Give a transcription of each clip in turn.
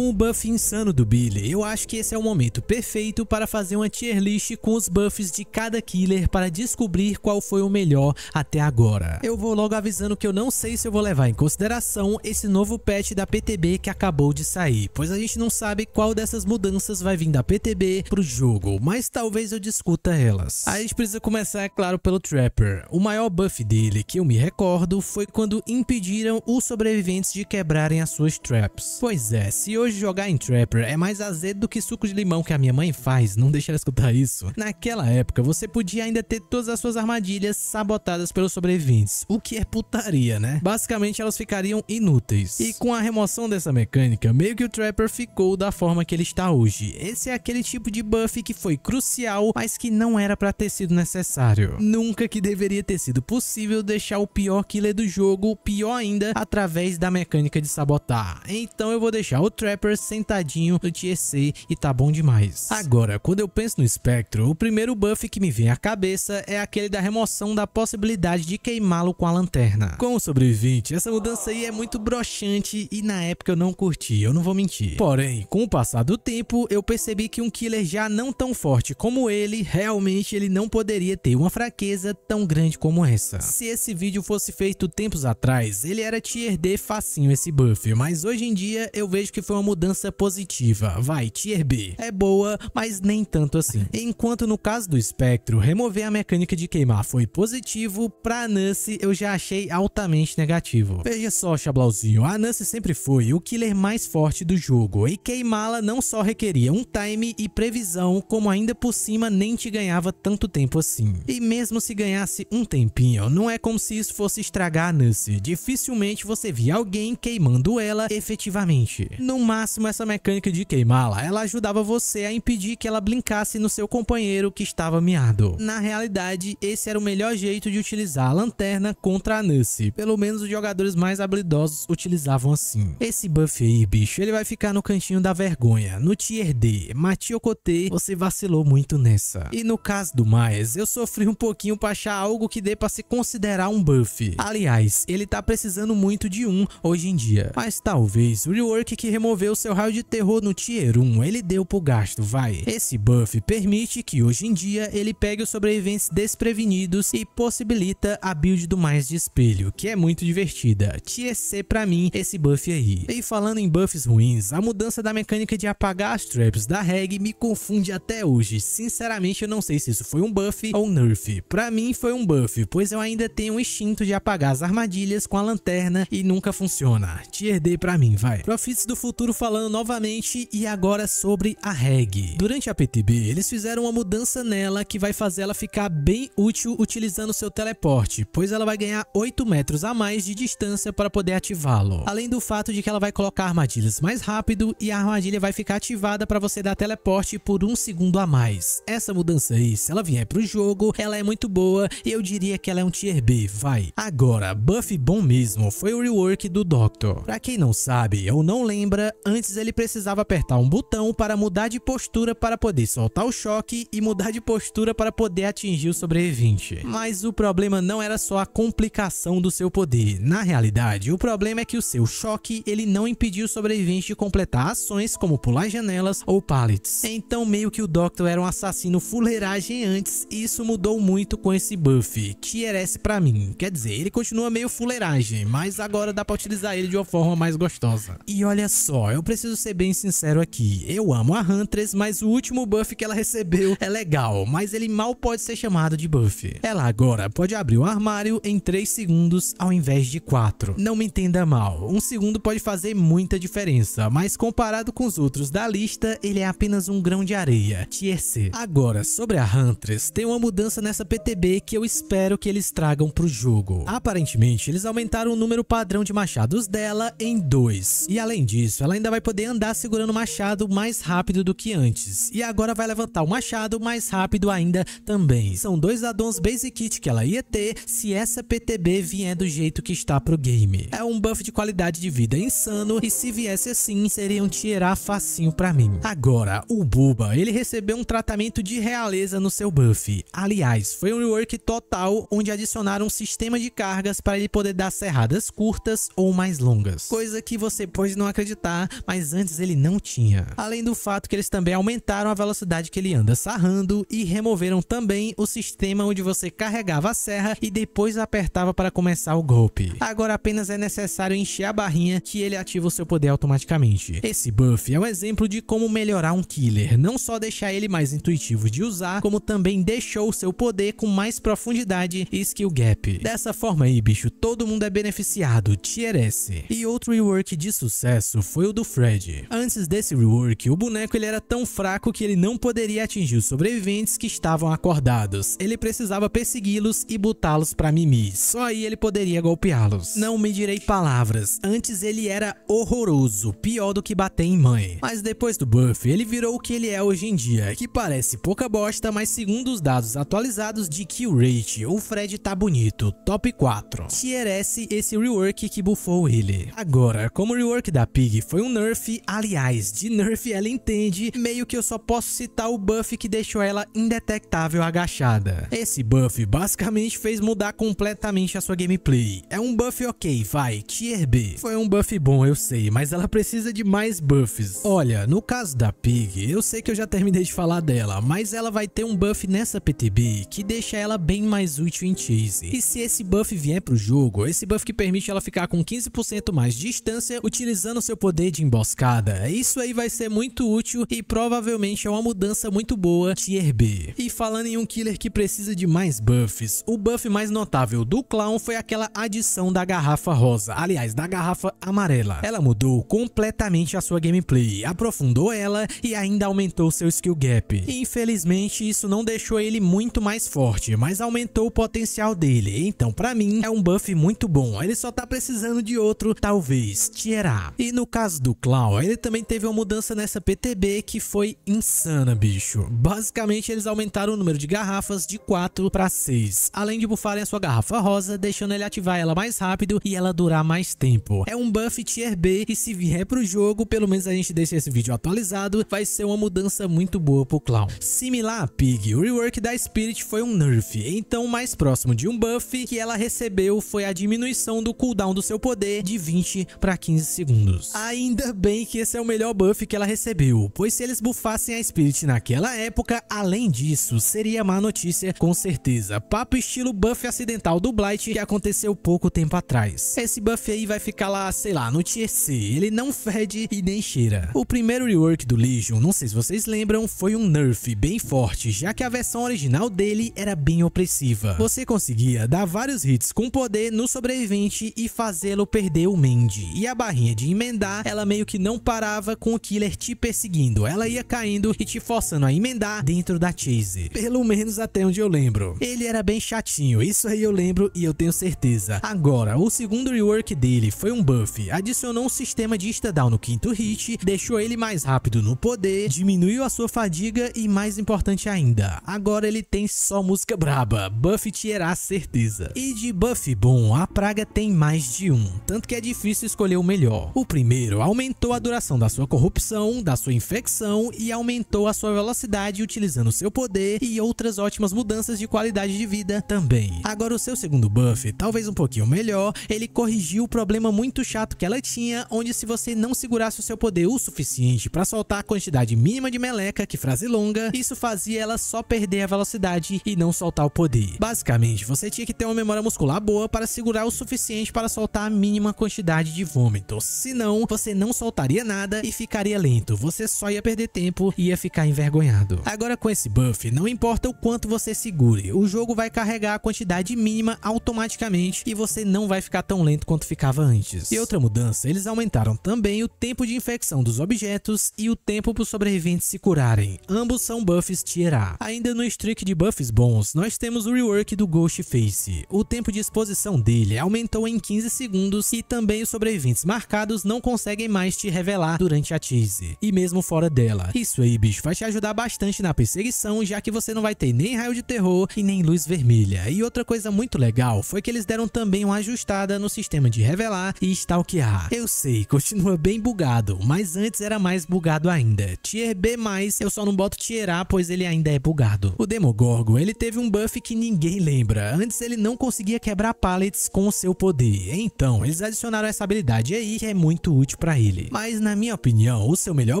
com o buff insano do Billy, eu acho que esse é o momento perfeito para fazer uma tier list com os buffs de cada killer para descobrir qual foi o melhor até agora. Eu vou logo avisando que eu não sei se eu vou levar em consideração esse novo patch da PTB que acabou de sair, pois a gente não sabe qual dessas mudanças vai vir da PTB pro jogo, mas talvez eu discuta elas. A gente precisa começar, é claro, pelo Trapper. O maior buff dele que eu me recordo foi quando impediram os sobreviventes de quebrarem as suas traps. Pois é, se hoje jogar em Trapper é mais azedo do que suco de limão que a minha mãe faz, não deixa ela escutar isso. Naquela época, você podia ainda ter todas as suas armadilhas sabotadas pelos sobreviventes, o que é putaria, né? Basicamente, elas ficariam inúteis. E com a remoção dessa mecânica, meio que o Trapper ficou da forma que ele está hoje. Esse é aquele tipo de buff que foi crucial, mas que não era para ter sido necessário. Nunca que deveria ter sido possível deixar o pior killer do jogo, pior ainda, através da mecânica de sabotar. Então eu vou deixar o Trapper sentadinho no tier C e tá bom demais. Agora, quando eu penso no Spectro, o primeiro buff que me vem à cabeça é aquele da remoção da possibilidade de queimá-lo com a lanterna. Como sobrevivente, essa mudança aí é muito broxante e na época eu não curti, eu não vou mentir. Porém, com o passar do tempo, eu percebi que um killer já não tão forte como ele, realmente ele não poderia ter uma fraqueza tão grande como essa. Se esse vídeo fosse feito tempos atrás, ele era tier D facinho esse buff, mas hoje em dia eu vejo que foi uma mudança positiva. Vai, tier B. É boa, mas nem tanto assim. Enquanto no caso do Spectro, remover a mecânica de queimar foi positivo, pra Nance eu já achei altamente negativo. Veja só, Chablauzinho, a Nance sempre foi o killer mais forte do jogo, e queimá-la não só requeria um time e previsão, como ainda por cima nem te ganhava tanto tempo assim. E mesmo se ganhasse um tempinho, não é como se isso fosse estragar a Nance, dificilmente você via alguém queimando ela efetivamente. No máximo essa mecânica de queimá-la, ela ajudava você a impedir que ela blinkasse no seu companheiro que estava miado. Na realidade, esse era o melhor jeito de utilizar a lanterna contra a Nance, pelo menos os jogadores mais habilidosos utilizavam assim. Esse buff aí, bicho, ele vai ficar no cantinho da vergonha, no tier D, Matiocote, você vacilou muito nessa. E no caso do Myers, eu sofri um pouquinho pra achar algo que dê pra se considerar um buff. Aliás, ele tá precisando muito de um hoje em dia, mas talvez o rework que removeu seu raio de terror no tier 1, ele deu pro gasto, vai. Esse buff permite que hoje em dia ele pegue os sobreviventes desprevenidos e possibilita a build do mais de espelho, que é muito divertida. Tier C pra mim, esse buff aí. E falando em buffs ruins, a mudança da mecânica de apagar as traps da reg me confunde até hoje. Sinceramente eu não sei se isso foi um buff ou nerf. Pra mim foi um buff, pois eu ainda tenho um instinto de apagar as armadilhas com a lanterna e nunca funciona. Tier D pra mim, vai. Profits do futuro falando novamente e agora sobre a reg. Durante a PTB, eles fizeram uma mudança nela que vai fazer ela ficar bem útil utilizando seu teleporte, pois ela vai ganhar 8 metros a mais de distância para poder ativá-lo. Além do fato de que ela vai colocar armadilhas mais rápido e a armadilha vai ficar ativada para você dar teleporte por um segundo a mais. Essa mudança aí, se ela vier pro jogo, ela é muito boa e eu diria que ela é um tier B, vai. Agora, buff bom mesmo foi o rework do Doctor. Pra quem não sabe ou não lembra, antes ele precisava apertar um botão para mudar de postura para poder soltar o choque e mudar de postura para poder atingir o sobrevivente. Mas o problema não era só a complicação do seu poder. Na realidade, o problema é que o seu choque ele não impediu o sobrevivente de completar ações como pular janelas ou pallets. Então meio que o Doctor era um assassino fuleiragem antes e isso mudou muito com esse buff. Tier S pra mim. Quer dizer, ele continua meio fuleiragem, mas agora dá pra utilizar ele de uma forma mais gostosa. E olha só, eu preciso ser bem sincero aqui. Eu amo a Huntress, mas o último buff que ela recebeu é legal, mas ele mal pode ser chamado de buff. Ela agora pode abrir o armário em 3 segundos ao invés de 4. Não me entenda mal, um segundo pode fazer muita diferença, mas comparado com os outros da lista, ele é apenas um grão de areia, tier C. Agora, sobre a Huntress, tem uma mudança nessa PTB que eu espero que eles tragam pro jogo. Aparentemente, eles aumentaram o número padrão de machados dela em 2. E além disso, ela ainda vai poder andar segurando o machado mais rápido do que antes. E agora vai levantar o machado mais rápido ainda também. São dois addons Basic Kit que ela ia ter se essa PTB vier do jeito que está pro game. É um buff de qualidade de vida insano e se viesse assim, seria um tier A facinho pra mim. Agora, o Buba, ele recebeu um tratamento de realeza no seu buff. Aliás, foi um rework total onde adicionaram um sistema de cargas para ele poder dar serradas curtas ou mais longas. Coisa que você pode não acreditar, mas antes ele não tinha. Além do fato que eles também aumentaram a velocidade que ele anda sarrando e removeram também o sistema onde você carregava a serra e depois apertava para começar o golpe. Agora apenas é necessário encher a barrinha que ele ativa o seu poder automaticamente. Esse buff é um exemplo de como melhorar um killer, não só deixar ele mais intuitivo de usar, como também deixou o seu poder com mais profundidade e skill gap. Dessa forma aí, bicho, todo mundo é beneficiado, tier S. E outro rework de sucesso foi o do Fred. Antes desse rework, o boneco ele era tão fraco que ele não poderia atingir os sobreviventes que estavam acordados. Ele precisava persegui-los e botá-los para mimir. Só aí ele poderia golpeá-los. Não me direi palavras, antes ele era horroroso, pior do que bater em mãe. Mas depois do buff, ele virou o que ele é hoje em dia, que parece pouca bosta, mas segundo os dados atualizados de kill rate, o Fred tá bonito, top 4. Tier S esse rework que buffou ele. Agora, como o rework da Pig foi um nerf, aliás, de nerf ela entende, meio que eu só posso citar o buff que deixou ela indetectável agachada. Esse buff basicamente fez mudar completamente a sua gameplay. É um buff ok, vai, tier B. Foi um buff bom, eu sei, mas ela precisa de mais buffs. Olha, no caso da Pig, eu sei que eu já terminei de falar dela, mas ela vai ter um buff nessa PTB que deixa ela bem mais útil em Chase. E se esse buff vier pro jogo, esse buff que permite ela ficar com 15% mais distância utilizando seu poder de emboscada, isso aí vai ser muito útil e provavelmente é uma mudança muito boa Tier B. E falando em um killer que precisa de mais buffs, o buff mais notável do Clown foi aquela adição da garrafa rosa, aliás, da garrafa amarela. Ela mudou completamente a sua gameplay, aprofundou ela e ainda aumentou seu skill gap. Infelizmente, isso não deixou ele muito mais forte, mas aumentou o potencial dele, então pra mim é um buff muito bom, ele só tá precisando de outro, talvez, Tier A. E no caso do Clown, ele também teve uma mudança nessa PTB que foi insana, bicho. Basicamente, eles aumentaram o número de garrafas de 4 para 6, além de buffarem a sua garrafa rosa, deixando ele ativar ela mais rápido e ela durar mais tempo. É um buff Tier B e se vier pro jogo, pelo menos a gente deixa esse vídeo atualizado, vai ser uma mudança muito boa pro Clown. Similar a Pig, o rework da Spirit foi um nerf, então mais próximo de um buff que ela recebeu foi a diminuição do cooldown do seu poder de 20 para 15 segundos. Ainda bem que esse é o melhor buff que ela recebeu, pois se eles buffassem a Spirit naquela época, além disso, seria má notícia com certeza. Papo estilo buff acidental do Blight que aconteceu pouco tempo atrás. Esse buff aí vai ficar lá, sei lá, no tier C, ele não fede e nem cheira. O primeiro rework do Legion, não sei se vocês lembram, foi um nerf bem forte, já que a versão original dele era bem opressiva. Você conseguia dar vários hits com poder no sobrevivente e fazê-lo perder o Mend. E a barrinha de emendar, ela meio que não parava com o killer te perseguindo, ela ia caindo e te forçando a emendar dentro da chase. Pelo menos até onde eu lembro. Ele era bem chatinho, isso aí eu lembro e eu tenho certeza. Agora, o segundo rework dele foi um buff, adicionou um sistema de instadown no quinto hit, deixou ele mais rápido no poder, diminuiu a sua fadiga e mais importante ainda, agora ele tem só música braba, buff tier A certeza. E de buff bom, a praga tem mais de um, tanto que é difícil escolher o melhor. O primeiro aumentou a duração da sua corrupção, da sua infecção e aumentou a sua velocidade utilizando seu poder e outras ótimas mudanças de qualidade de vida também. Agora o seu segundo buff, talvez um pouquinho melhor, ele corrigiu o problema muito chato que ela tinha, onde se você não segurasse o seu poder o suficiente para soltar a quantidade mínima de meleca, que frase longa, isso fazia ela só perder a velocidade e não soltar o poder. Basicamente, você tinha que ter uma memória muscular boa para segurar o suficiente para soltar a mínima quantidade de vômitos, senão você não soltaria nada e ficaria lento, você só ia perder tempo e ia ficar envergonhado. Agora com esse buff, não importa o quanto você segure, o jogo vai carregar a quantidade mínima automaticamente e você não vai ficar tão lento quanto ficava antes. E outra mudança, eles aumentaram também o tempo de infecção dos objetos e o tempo para os sobreviventes se curarem. Ambos são buffs tier A. Ainda no streak de buffs bons, nós temos o rework do Ghost Face. O tempo de exposição dele aumentou em 15 segundos e também os sobreviventes marcados não conseguem mais te revelar durante a chase, e mesmo fora dela. Isso aí, bicho, vai te ajudar bastante na perseguição, já que você não vai ter nem raio de terror e nem luz vermelha. E outra coisa muito legal foi que eles deram também uma ajustada no sistema de revelar e stalkear. Eu sei, continua bem bugado, mas antes era mais bugado ainda. Tier B+, eu só não boto Tier A, pois ele ainda é bugado. O Demogorgon, ele teve um buff que ninguém lembra. Antes ele não conseguia quebrar pallets com o seu poder. Então, eles adicionaram essa habilidade aí, que é muito útil pra ele. Mas na minha opinião, o seu melhor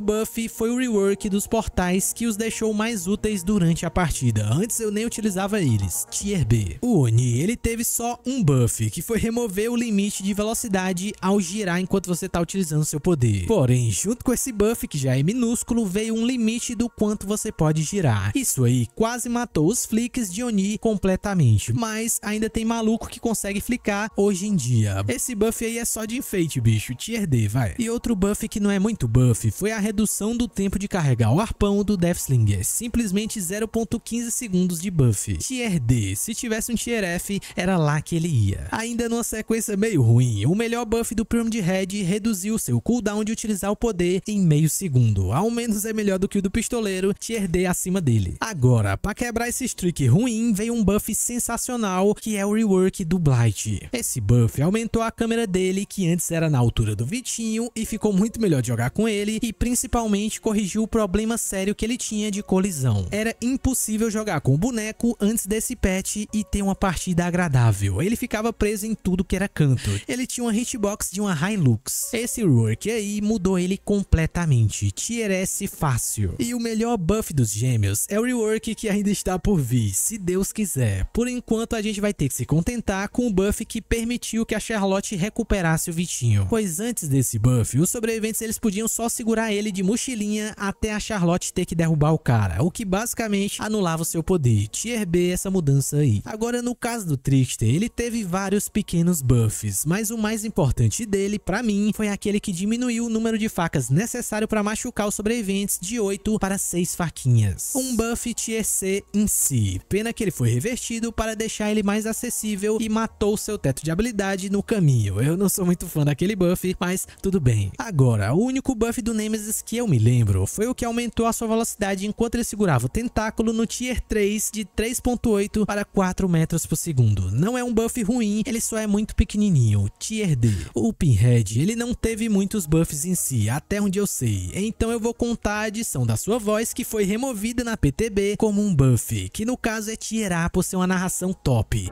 buff foi o rework dos portais que os deixou mais úteis durante a partida. Antes eu nem utilizava eles, Tier B. O Oni, ele teve só um buff, que foi remover o limite de velocidade ao girar enquanto você está utilizando seu poder. Porém, junto com esse buff, que já é minúsculo, veio um limite do quanto você pode girar. Isso aí quase matou os flicks de Oni completamente, mas ainda tem maluco que consegue flicar hoje em dia. Esse buff aí é só de enfeite, bicho, tier D, vai. E outro buff que não é muito buff foi a redução do tempo de carregar o arpão do Deathslinger, simplesmente 0.15 segundos de buff. Tier D, se tivesse um tier F, era lá que ele ia. Ainda numa sequência meio ruim, o melhor buff do Pyramid Head reduziu seu cooldown de utilizar o poder em meio segundo, ao menos é melhor do que o do pistoleiro, tier D acima dele. Agora, para quebrar esse streak ruim, veio um buff sensacional que é o rework do Blight. Esse buff aumentou a câmera dele, que antes era na altura do Vitinho, e ficou muito melhor de jogar com ele, e principalmente corrigiu o problema sério que ele tinha de colisão. Era impossível jogar com o boneco antes desse patch e ter uma partida agradável. Ele ficava preso em tudo que era canto. Ele tinha uma hitbox de uma Hilux. Esse rework aí mudou ele completamente. Tier S fácil. E o melhor buff dos gêmeos é o rework que ainda está por vir, se Deus quiser. Por enquanto a gente vai ter que se contentar com o buff que permitiu que a Charlotte recuperasse o Vitinho. Pois antes desse buff, os sobreviventes eles podiam só segurar ele de mochilinha até a Charlotte ter que derrubar o cara, o que basicamente anulava o seu poder. Tier B essa mudança aí. Agora no caso do Trickster, ele teve vários pequenos buffs, mas o mais importante dele, para mim, foi aquele que diminuiu o número de facas necessário para machucar os sobreviventes de 8 para 6 faquinhas. Um buff Tier C em si, pena que ele foi revertido para deixar ele mais acessível e matou seu teto de habilidade no caminho. Eu não sou muito fã daquele buff, mas tudo bem. Agora, o único buff do Nemesis que eu me lembro foi o que aumentou a sua velocidade enquanto ele segurava o tentáculo no Tier 3 de 3.8 para 4 metros por segundo. Não é um buff ruim, ele só é muito pequenininho, Tier D. O Pinhead, ele não teve muitos buffs em si, até onde eu sei, então eu vou contar a adição da sua voz que foi removida na PTB como um buff, que no caso é Tier A por ser uma narração top.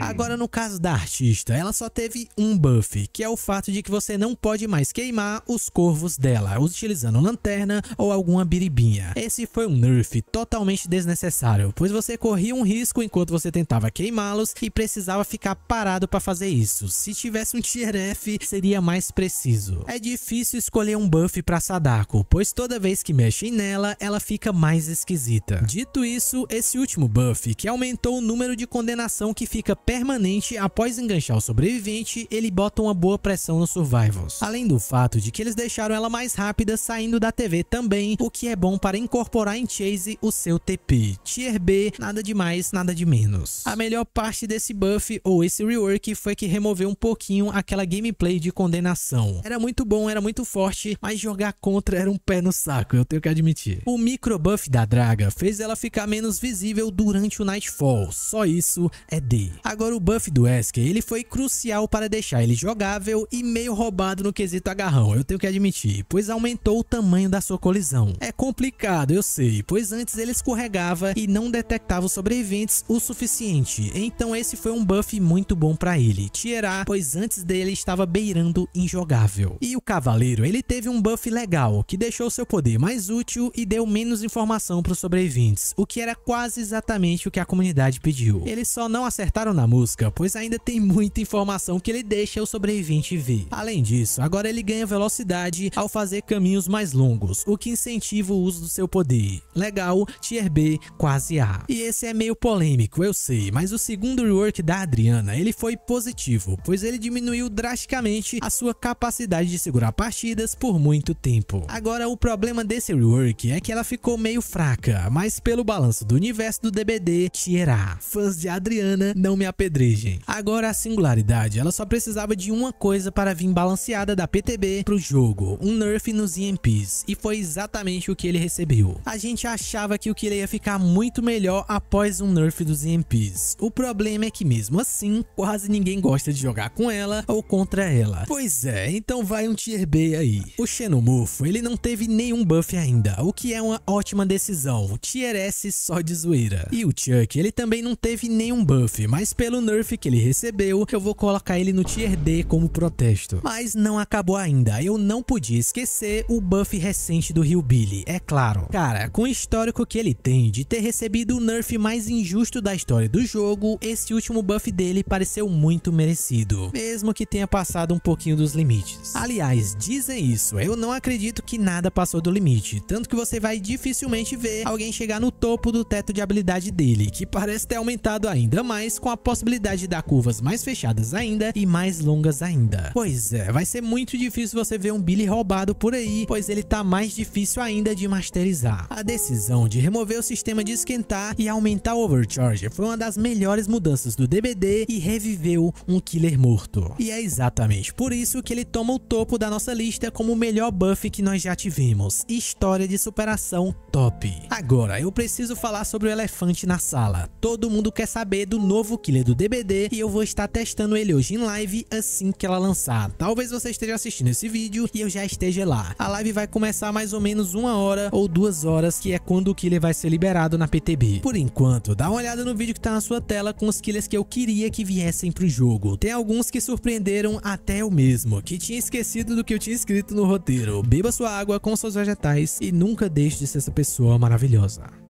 Agora no caso da artista, ela só teve um buff, que é o fato de que você não pode mais queimar os corvos dela, utilizando lanterna ou alguma biribinha. Esse foi um nerf totalmente desnecessário, pois você corria um risco enquanto você tentava queimá-los e precisava ficar parado para fazer isso. Se tivesse um tier F, seria mais preciso. É difícil escolher um buff para Sadako, pois toda vez que mexem nela, ela fica mais esquisita. Dito isso, esse último buff, que aumentou o número de condenação que fica permanente após enganchar o sobrevivente, ele bota uma boa pressão nos survivals. Além do fato de que eles deixaram ela mais rápida saindo da TV também, o que é bom para incorporar em Chase o seu TP. Tier B, nada de mais, nada de menos. A melhor parte desse buff ou esse rework foi que removeu um pouquinho aquela gameplay de condenação. Era muito bom, era muito forte, mas jogar contra era um pé no saco, eu tenho que admitir. O micro buff da Draga fez ela ficar menos visível durante o Nightfall, só isso é D. Agora o buff do Esker, ele foi crucial para deixar ele jogável e meio roubado no quesito agarrão, eu tenho que admitir, pois aumentou o tamanho da sua colisão. É complicado, eu sei, pois antes ele escorregava e não detectava os sobreviventes o suficiente, então esse foi um buff muito bom para ele, Tier A, pois antes dele estava beirando injogável. E o Cavaleiro, ele teve um buff legal, que deixou seu poder mais útil e deu menos informação para os sobreviventes, o que era quase exatamente o que a comunidade pediu. Eles só não acertaram na música, pois ainda tem muita informação que ele deixa o sobrevivente ver. Além disso, agora ele ganha velocidade ao fazer caminhos mais longos, o que incentiva o uso do seu poder. Legal, Tier B, quase A. E esse é meio polêmico, eu sei, mas o segundo rework da Adriana, ele foi positivo, pois ele diminuiu drasticamente a sua capacidade de segurar partidas por muito tempo. Agora, o problema desse rework é que ela ficou meio fraca, mas pelo balanço do universo do DBD, Tier A. Fãs de Adriana, não me apedrejem. Agora, a singularidade, ela só precisava de uma coisa para vir balanceada da PTB pro jogo, um nerf nos EMPs, e foi exatamente o que ele recebeu. A gente achava que o Killer ia ficar muito melhor após um nerf dos EMPs. O problema é que mesmo assim, quase ninguém gosta de jogar com ela ou contra ela. Pois é, então vai um tier B aí. O Xenomorfo, ele não teve nenhum buff ainda, o que é uma ótima decisão, tier S só de zoeira. E o Chuck, ele também não teve nenhum buff, mas pelo nerf que ele recebeu, eu vou colocar ele no tier D como protesto. Mas não não acabou ainda, eu não podia esquecer o buff recente do Hillbilly, é claro. Cara, com o histórico que ele tem de ter recebido o nerf mais injusto da história do jogo, esse último buff dele pareceu muito merecido, mesmo que tenha passado um pouquinho dos limites. Aliás, dizem isso, eu não acredito que nada passou do limite, tanto que você vai dificilmente ver alguém chegar no topo do teto de habilidade dele, que parece ter aumentado ainda mais com a possibilidade de dar curvas mais fechadas ainda e mais longas ainda. Pois é, vai ser muito difícil você ver um Billy roubado por aí, pois ele tá mais difícil ainda de masterizar. A decisão de remover o sistema de esquentar e aumentar o overcharge foi uma das melhores mudanças do DBD e reviveu um killer morto. E é exatamente por isso que ele toma o topo da nossa lista como o melhor buff que nós já tivemos. História de superação top. Agora, eu preciso falar sobre o elefante na sala. Todo mundo quer saber do novo killer do DBD e eu vou estar testando ele hoje em live assim que ela lançar. Talvez você esteja assistindo esse vídeo e eu já esteja lá. A live vai começar mais ou menos uma hora ou duas horas, que é quando o killer vai ser liberado na PTB. Por enquanto, dá uma olhada no vídeo que tá na sua tela com os killers que eu queria que viessem pro jogo. Tem alguns que surpreenderam até eu mesmo, que tinha esquecido do que eu tinha escrito no roteiro. Beba sua água com seus vegetais e nunca deixe de ser essa pessoa maravilhosa.